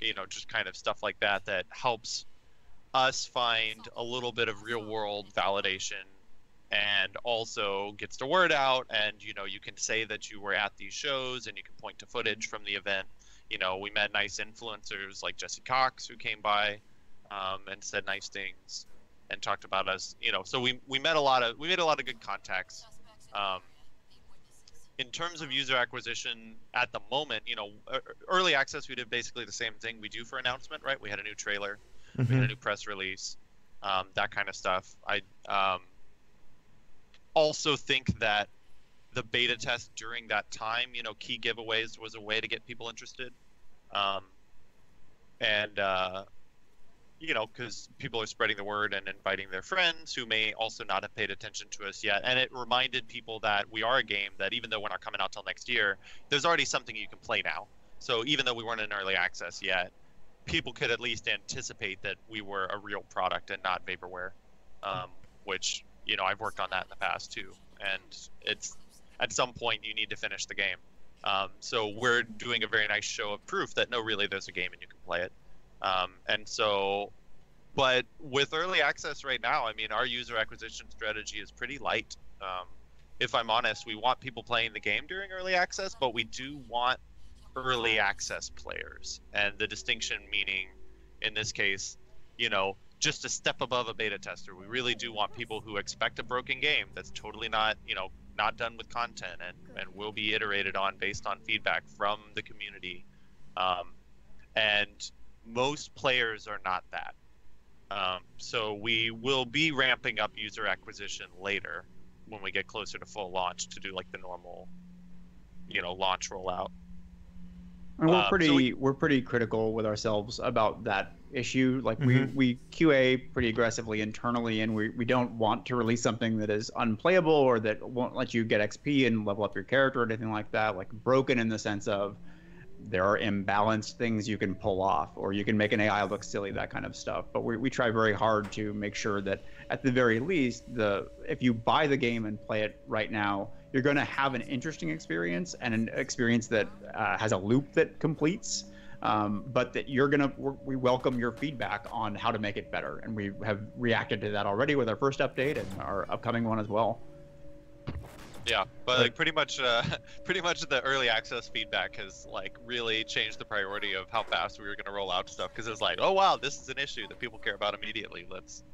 you know just kind of stuff like that that helps us find a little bit of real world validation and also gets the word out. And you know you can say that you were at these shows and you can point to footage from the event. You know we met nice influencers like jesse cox who came by um, and said nice things and talked about us you know. So we, we met a lot of we made a lot of good contacts. Um, in terms of user acquisition at the moment you know early access we did basically the same thing we do for announcement right? We had a new trailer. We had a new press release, um, that kind of stuff. I um, also think that the beta test during that time, you know, key giveaways was a way to get people interested, um, and uh, you know, because people are spreading the word and inviting their friends who may also not have paid attention to us yet, and it reminded people that we are a game that even though we're not coming out till next year, there's already something you can play now. So even though we weren't in early access yet, people could at least anticipate that we were a real product and not vaporware um, which you know i've worked on that in the past too. And it's at some point you need to finish the game. Um, so we're doing a very nice show of proof that no really there's a game and you can play it. Um, and so but with early access right now i mean our user acquisition strategy is pretty light. Um, if i'm honest we want people playing the game during early access but we do want early access players. And the distinction meaning in this case you know just a step above a beta tester. We really do want people who expect a broken game that's totally not you know not done with content and and will be iterated on based on feedback from the community. Um, and most players are not that. Um, so we will be ramping up user acquisition later when we get closer to full launch to do like the normal you know launch rollout.
And we're
Um, so
pretty
we-
we, are pretty critical with ourselves about that issue. Like
Mhm.
we we QA pretty aggressively internally, and we we don't want to release something that is unplayable or that won't let you get XP and level up your character or anything like that. Like broken in the sense of there are imbalanced things you can pull off, or you can make an AI look silly, that kind of stuff. But we, we try very hard to make sure that at the very least, the if you buy the game and play it right now, you're going to have an interesting experience and an experience that uh, has a loop that completes. Um, but that you're gonna we're, welcome your feedback on how to make it better, and we have reacted to that already with our first update and our upcoming one as well.
Yeah, but like pretty much, uh, pretty much the early access feedback has like really changed the priority of how fast we were going to roll out stuff because it's like, oh wow, this is an issue that people care about immediately. Let's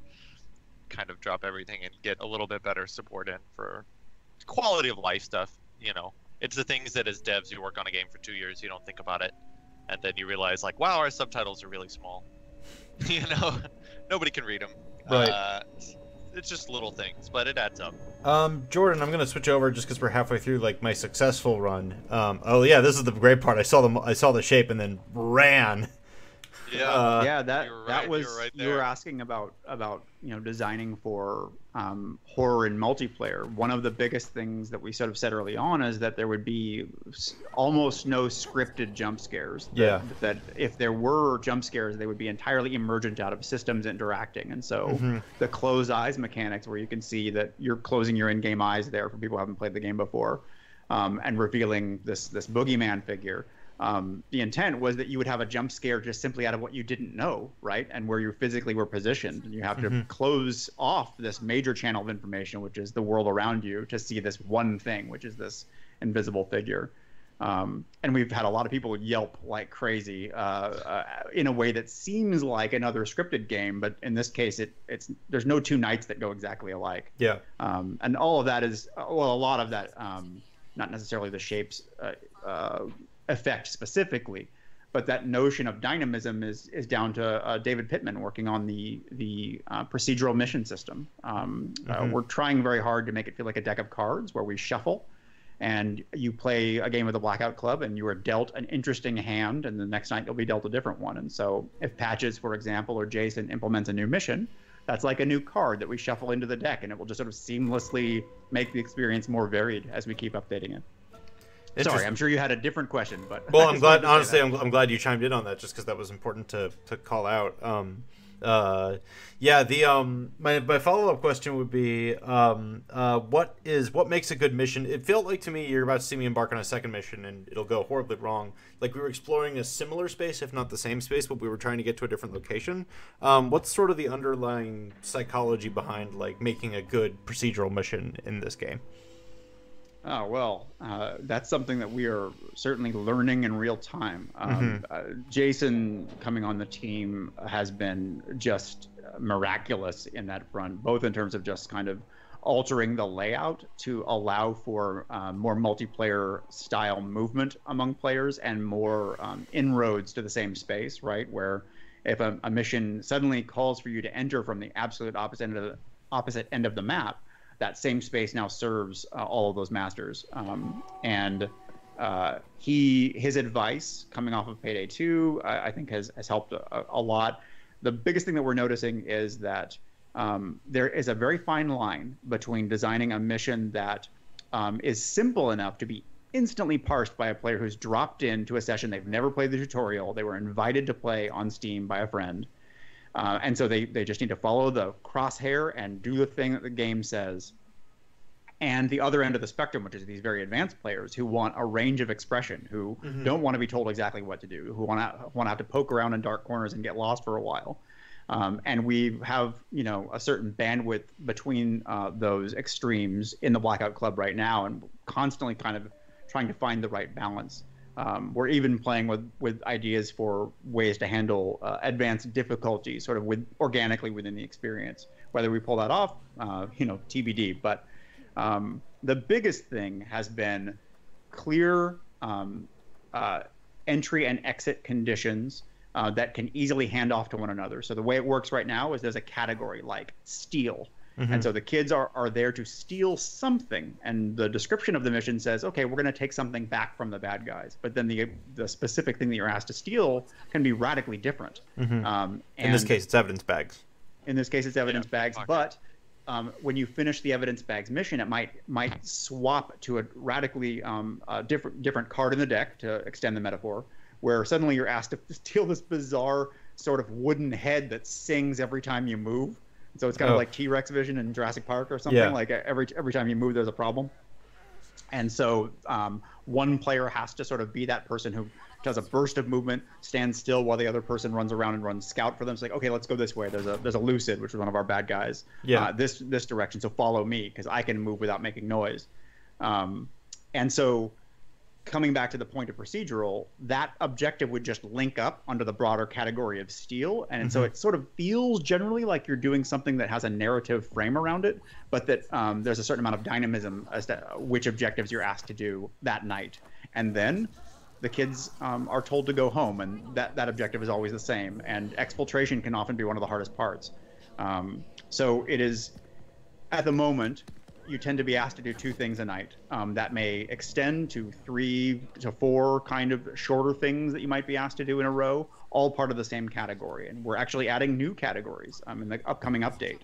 kind of drop everything and get a little bit better support in for quality of life stuff. You know, it's the things that as devs you work on a game for two years, you don't think about it, and then you realize like, wow, our subtitles are really small. you know, nobody can read them.
Right.
Uh, it's just little things, but it adds up.
Um, Jordan, I'm gonna switch over just because we're halfway through like my successful run. Um, oh yeah, this is the great part. I saw the I saw the shape and then ran.
Yeah.
Uh,
yeah, that
you're
that was
you're right
you were asking about about you know designing for um, horror and multiplayer. One of the biggest things that we sort of said early on is that there would be almost no scripted jump scares. That,
Yeah.
That if there were jump scares, they would be entirely emergent out of systems interacting, and so
Mhm.
the close eyes mechanics, where you can see that you're closing your in-game eyes there for people who haven't played the game before, um, and revealing this this boogeyman figure. Um, the intent was that you would have a jump scare just simply out of what you didn't know, right? And where you physically were positioned. And you have to
Mhm.
close off this major channel of information, which is the world around you, to see this one thing, which is this invisible figure. Um, and we've had a lot of people yelp like crazy uh, uh, in a way that seems like another scripted game, but in this case, it it's there's no two nights that go exactly alike
Yeah.
um, and all of that is well a lot of that um, not necessarily the shapes uh, uh, effect specifically, but that notion of dynamism is is down to uh, David Pittman working on the the uh, procedural mission system. Um, uh, mm-hmm. we're trying very hard to make it feel like a deck of cards where we shuffle, and you play a game of the Blackout Club, and you are dealt an interesting hand, and the next night you'll be dealt a different one. And so, if Patches, for example, or Jason implements a new mission, that's like a new card that we shuffle into the deck, and it will just sort of seamlessly make the experience more varied as we keep updating it. Sorry, I'm sure you had a different question, but
well, I'm glad. Honestly, I'm, I'm, glad you chimed in on that, just because that was important to to call out. Um, uh, yeah, the um, my my follow up question would be, um, uh, what is what makes a good mission? It felt like to me you're about to see me embark on a second mission, and it'll go horribly wrong. Like we were exploring a similar space, if not the same space, but we were trying to get to a different location. Um, what's sort of the underlying psychology behind like making a good procedural mission in this game?
Oh well, uh, that's something that we are certainly learning in real time. Um, mm-hmm. uh, Jason coming on the team has been just miraculous in that front, both in terms of just kind of altering the layout to allow for um, more multiplayer style movement among players and more um, inroads to the same space, right? Where if a, a mission suddenly calls for you to enter from the absolute opposite end of the opposite end of the map that same space now serves uh, all of those masters. Um, and uh, he his advice coming off of Payday 2, I, I think has has helped a, a, lot. The biggest thing that we're noticing is that um, there is a very fine line between designing a mission that um, is simple enough to be instantly parsed by a player who's dropped into a session they've never played the tutorial, they were invited to play on Steam by a friend, uh, and so they, they just need to follow the crosshair and do the thing that the game says. And the other end of the spectrum, which is these very advanced players who want a range of expression, who mm-hmm. don't want to be told exactly what to do, who want to want to have to poke around in dark corners and get lost for a while. Um, and we have you know a certain bandwidth between uh, those extremes in the Blackout Club right now, and constantly kind of trying to find the right balance. Um, we're even playing with with ideas for ways to handle uh, advanced difficulty, sort of with organically within the experience. Whether we pull that off, uh, you know, TBD. But um, the biggest thing has been clear um, uh, entry and exit conditions uh, that can easily hand off to one another. So the way it works right now is there's a category like steal Mm-hmm. And so the kids are, are there to steal something. And the description of the mission says, okay, we're going to take something back from the bad guys. But then the, the specific thing that you're asked to steal can be radically different.
Mm-hmm. Um, in this case, it's evidence bags.
In this case, it's evidence yeah, bags. But um, when you finish the evidence bags mission, it might might swap to a radically um, uh, different different card in the deck to extend the metaphor, where suddenly you're asked to steal this bizarre sort of wooden head that sings every time you move. So it's kind oh. of like T Rex vision in Jurassic Park or something. Yeah. Like every every time you move, there's a problem. And so um, one player has to sort of be that person who does a burst of movement, stands still while the other person runs around and runs scout for them. It's like, okay, let's go this way. There's a there's a lucid, which is one of our bad guys. Yeah. Uh, this this direction. So follow me because I can move without making noise. Um, and so coming back to the point of procedural, that objective would just link up under the broader category of steal. And mm-hmm. so it sort of feels generally like you're doing something that has a narrative frame around it, but that um, there's a certain amount of dynamism as to which objectives you're asked to do that night. And then the kids um, are told to go home, and that, that objective is always the same. And exfiltration can often be one of the hardest parts. Um, so it is, at the moment, you tend to be asked to do two things a night. Um, that may extend to three to four kind of shorter things that you might be asked to do in a row, all part of the same category. And we're actually adding new categories um, in the upcoming update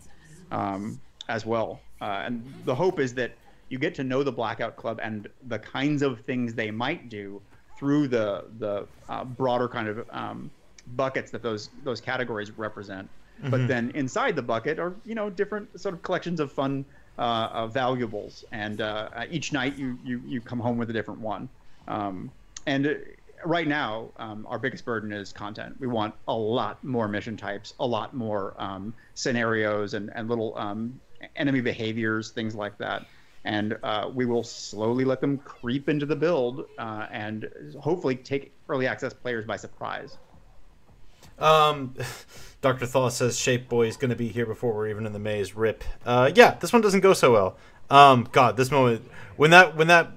um, as well. Uh, and the hope is that you get to know the Blackout Club and the kinds of things they might do through the the uh, broader kind of um, buckets that those those categories represent. Mm-hmm. But then inside the bucket are you know different sort of collections of fun uh, valuables, and uh, each night you, you you come home with a different one. Um, and right now, um, our biggest burden is content. We want a lot more mission types, a lot more um, scenarios, and and little um, enemy behaviors, things like that. And uh, we will slowly let them creep into the build uh, and hopefully take early access players by surprise.
Um, Dr. Thaw says Shape Boy is going to be here before we're even in the maze. Rip. Uh, yeah, this one doesn't go so well. Um, God, this moment when that when that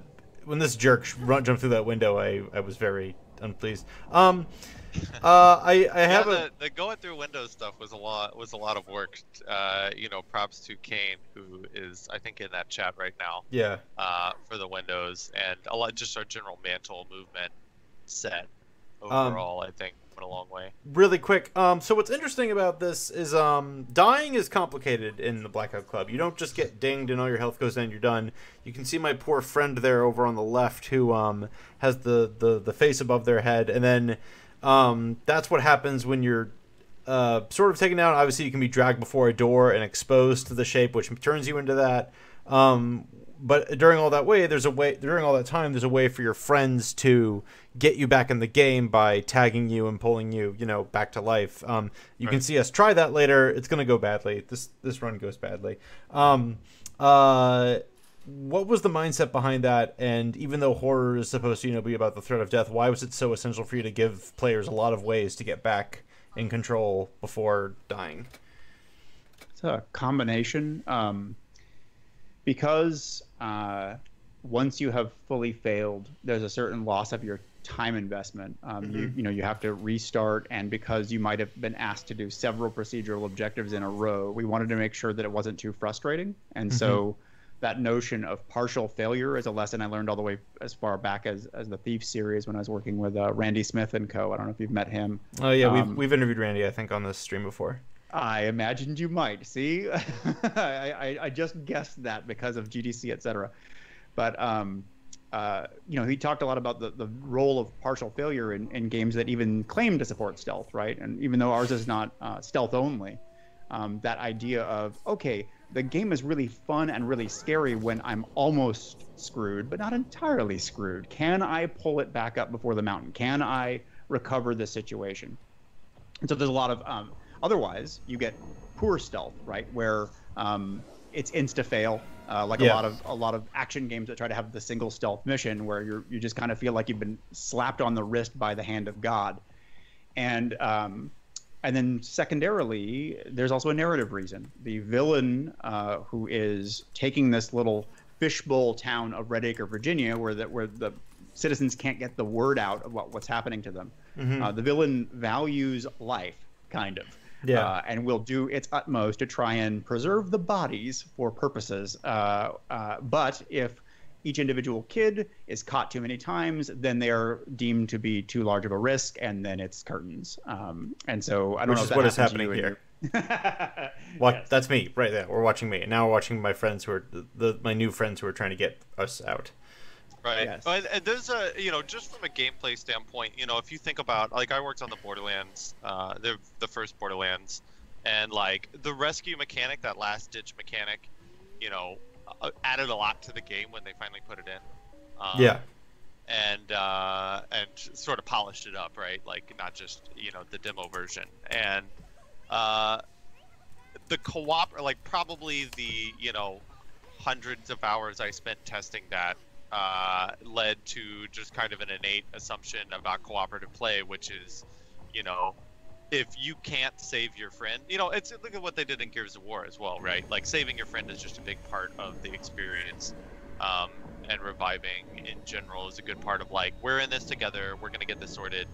when this jerk run, jumped through that window, I, I was very unpleased. Um, uh, I I have
yeah,
a
the, the going through Windows stuff was a lot was a lot of work. Uh, you know, props to Kain, who is I think in that chat right now.
yeah.
Uh, for the Windows and a lot just our general mantle movement set
Um,
overall. I think went a long way.
really quick um so what's interesting about this is um dying is complicated in the blackout club you don't just get dinged and all your health goes down you're done you can see my poor friend there over on the left who um has the the, the face above their head and then um that's what happens when you're uh, sort of taken out. Obviously, you can be dragged before a door and exposed to the shape, which turns you into that. Um, but during all that way, there's a way. During all that time, there's a way for your friends to get you back in the game by tagging you and pulling you, you know, back to life. Um, you can see us try that later. It's gonna go badly. This this run goes badly. Um, uh, what was the mindset behind that? And even though horror is supposed to, you know, be about the threat of death, why was it so essential for you to give players a lot of ways to get back in control before dying?
It's a combination. Um, because uh, once you have fully failed, there's a certain loss of your time investment. Um, You you know you have to restart, and because you might have been asked to do several procedural objectives in a row, we wanted to make sure that it wasn't too frustrating, and so. That notion of partial failure is a lesson I learned all the way as far back as, as the Thief series when I was working with uh, Randy Smith and Co. I don't know if you've met him.
Oh yeah,
Um,
we've we've interviewed Randy, I think, on this stream before.
I imagined you might. See, I, I, I just guessed that because of GDC, et cetera. But um, uh, you know, he talked a lot about the, the role of partial failure in, in games that even claim to support stealth, right? And even though ours is not uh, stealth only, um, that idea of okay, the game is really fun and really scary when I'm almost screwed, but not entirely screwed. Can I pull it back up before the mountain? Can I recover the situation? And so there's a lot of um, otherwise you get poor stealth, right? Where um, it's insta fail, uh, like
Yeah.
a lot of a lot of action games that try to have the single stealth mission, where you you just kind of feel like you've been slapped on the wrist by the hand of God, and um, and then secondarily, there's also a narrative reason. The villain uh, who is taking this little fishbowl town of Redacre, Virginia, where that where the citizens can't get the word out of what, what's happening to them. Uh, the villain values life, kind of.
Yeah.
Uh, and will do its utmost to try and preserve the bodies for purposes. Uh, uh, but if each individual kid is caught too many times, then they are deemed to be too large of a risk, and then it's curtains. Um, and so I don't
Which
know
is what is happening
here?
What
Yes.
that's me right there. We're watching me. And now we're watching my friends who are the, the my new friends who are trying to get us out.
Right.
Yes.
And, and there's a, you know, just from a gameplay standpoint, you know, if you think about, like, I worked on the Borderlands, uh, the the first Borderlands, and like the rescue mechanic, that last ditch mechanic, you know, uh, added a lot to the game when they finally put it in. Um,
yeah.
and uh, and sort of polished it up, right? Like not just you know the demo version, and uh, the co-op, like probably the you know hundreds of hours I spent testing that uh, led to just kind of an innate assumption about cooperative play, which is, you know, if you can't save your friend, you know, it's look at what they did in Gears of War as well, right? Like saving your friend is just a big part of the experience, um, and reviving in general is a good part of like we're in this together, we're gonna get this sorted,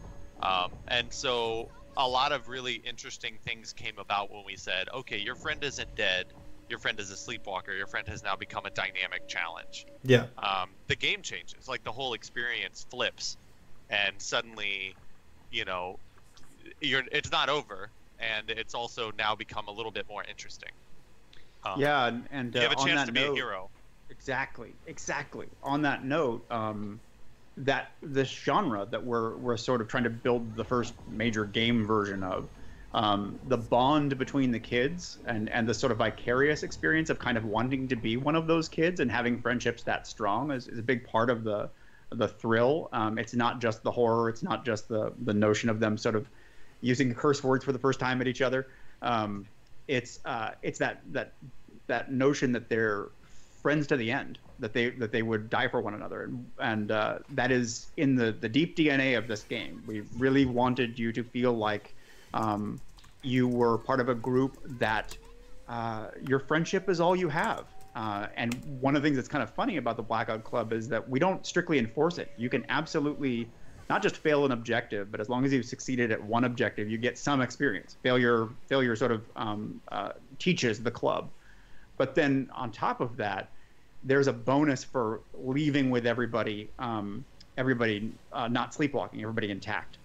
um, and so a lot of really interesting things came about when we said, okay, your friend isn't dead, your friend is a sleepwalker, your friend has now become a dynamic challenge
Yeah.
um, the game changes. Like the whole experience flips, and suddenly, you know, you're it's not over, and it's also now become a little bit more interesting. Um,
Yeah, and, and
you
uh,
have a
on
chance
that
to be
note,
a hero.
Exactly, exactly. On that note, um, that this genre that we're we're sort of trying to build the first major game version of, um, the bond between the kids and and the sort of vicarious experience of kind of wanting to be one of those kids and having friendships that strong is, is a big part of the the thrill. Um, it's not just the horror. It's not just the the notion of them sort of using curse words for the first time at each other. Um, it's uh, it's that that that notion that they're friends to the end, that they that they would die for one another, and, and uh, that is in the the deep DNA of this game. We really wanted you to feel like um, you were part of a group that uh, your friendship is all you have. Uh, and one of the things that's kind of funny about the Blackout Club is that we don't strictly enforce it. You can absolutely not just fail an objective, but as long as you've succeeded at one objective, you get some experience. Failure, failure sort of um, uh, teaches the club. But then on top of that, there's a bonus for leaving with everybody, um, everybody uh, not sleepwalking, everybody intact.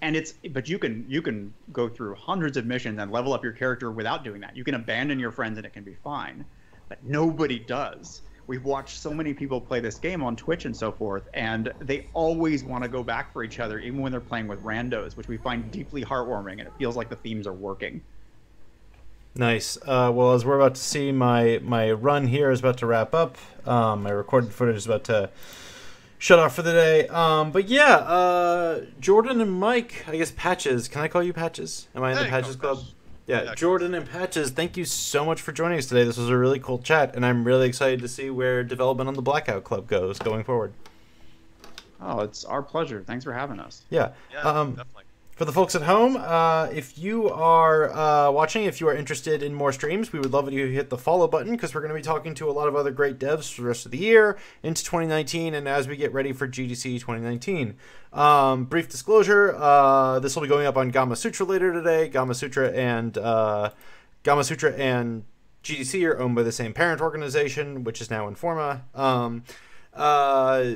And it's, but you can you can go through hundreds of missions and level up your character without doing that. You can abandon your friends and it can be fine, but nobody does we've watched so many people play this game on Twitch and so forth, and they always want to go back for each other, even when they're playing with randos, which we find deeply heartwarming, and it feels like the themes are working.
Nice. Uh, well, as we're about to see, my my run here is about to wrap up. Um, my recorded footage is about to shut off for the day. Um, but yeah, uh, Jordan and Mike, I guess Patches. Can I call you Patches? Am I in the Patches Club? Yeah, yeah, Jordan and Patches, thank you so much for joining us today. This was a really cool chat, and I'm really excited to see where development on the Blackout Club goes going forward.
Oh, it's our pleasure. Thanks for having us.
Yeah. yeah um, definitely for the folks at home, uh, if you are uh, watching, if you are interested in more streams, we would love it if you hit the follow button because we're going to be talking to a lot of other great devs for the rest of the year into 2019 and as we get ready for GDC 2019. Um, brief disclosure: uh, this will be going up on Gamasutra later today. Gamasutra and uh, Gamasutra and GDC are owned by the same parent organization, which is now Informa. Um, uh,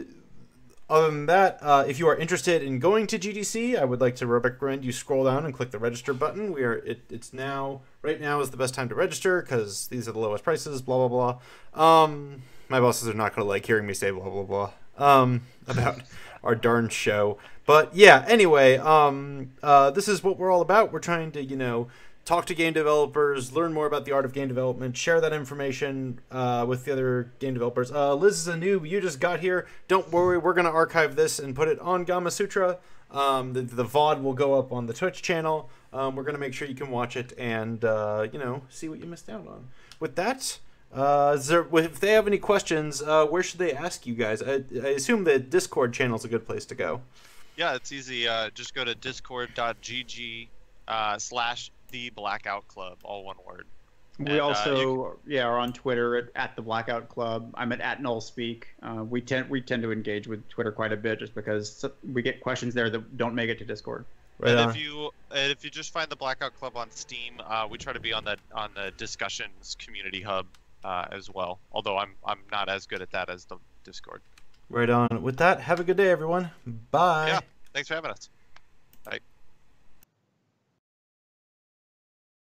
other than that, uh, if you are interested in going to GDC, I would like to recommend you scroll down and click the register button. We are it, it's now right now is the best time to register because these are the lowest prices. Blah blah blah. Um, my bosses are not going to like hearing me say blah blah blah um, about our darn show. But yeah, anyway, um, uh, this is what we're all about. We're trying to you know talk to game developers, learn more about the art of game development, share that information uh, with the other game developers. Uh, Liz is a noob. You just got here. Don't worry, we're going to archive this and put it on Gamasutra. Um, the, the VOD will go up on the Twitch channel. Um, we're going to make sure you can watch it and, uh, you know, see what you missed out on. With that, uh, there, if they have any questions, uh, where should they ask you guys? I, I assume the Discord channel is a good place to go.
Yeah, it's easy. Uh, just go to discord.gg uh, slash the Blackout Club, all one word.
We and, uh, also, uh, you... yeah, are on Twitter at, at, the Blackout Club. I'm at at Nullspeak. Uh, we tend we tend to engage with Twitter quite a bit, just because we get questions there that don't make it to Discord.
Right and if you and if you just find the Blackout Club on Steam, uh, we try to be on the on the discussions community hub uh, as well. Although I'm I'm not as good at that as the Discord.
Right on. With that, have a good day, everyone. Bye. Yeah.
Thanks for having us.